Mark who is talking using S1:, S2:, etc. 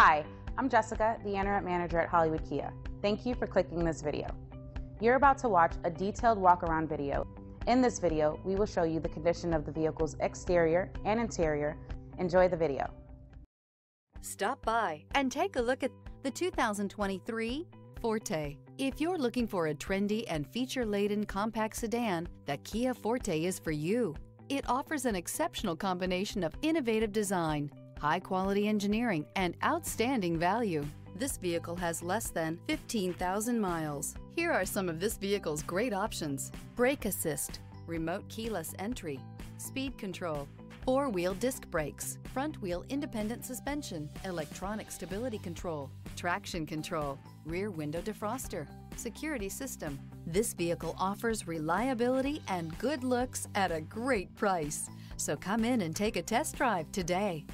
S1: Hi, I'm Jessica, the Internet Manager at Hollywood Kia. Thank you for clicking this video. You're about to watch a detailed walk-around video. In this video, we will show you the condition of the vehicle's exterior and interior. Enjoy the video.
S2: Stop by and take a look at the 2023 Forte. If you're looking for a trendy and feature-laden compact sedan, the Kia Forte is for you. It offers an exceptional combination of innovative design, high-quality engineering, and outstanding value. This vehicle has less than 15,000 miles. Here are some of this vehicle's great options. Brake assist, remote keyless entry, speed control, four-wheel disc brakes, front-wheel independent suspension, electronic stability control, traction control, rear window defroster, security system. This vehicle offers reliability and good looks at a great price. So come in and take a test drive today.